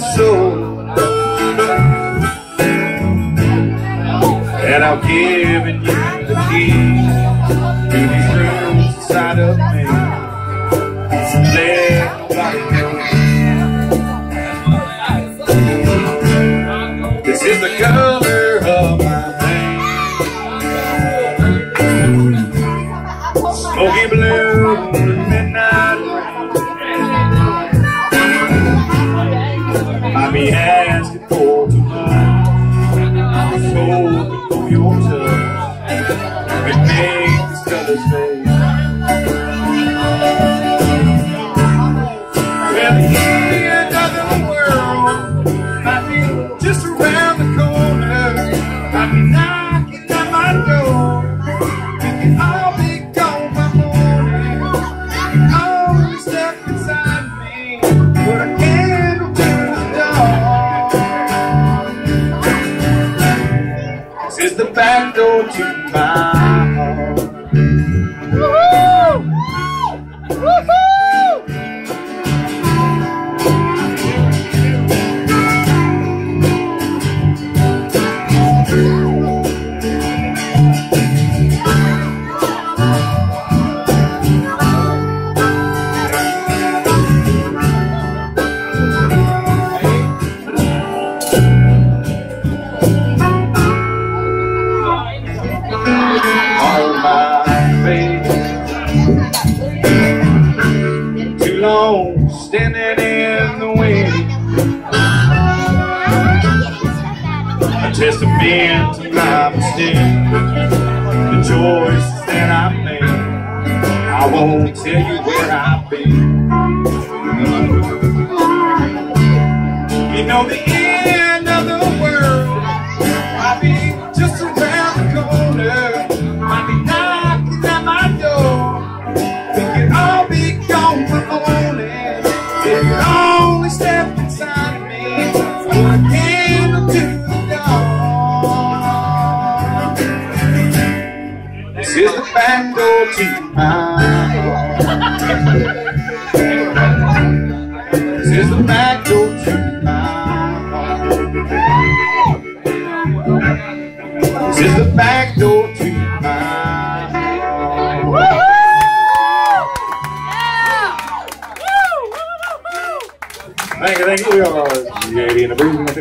soul that I've given you the key to these rooms inside of me. Let nobody know. This is the color of my Smoky blue, rain. The back door to my heart. Standing in the wind. I A testament to my mistake. The choices that I made. I won't tell you where I've been. You know the Back door to my. This is the back door to my. This is the back door to my. Thank you, thank you. We are JD and the Breeze.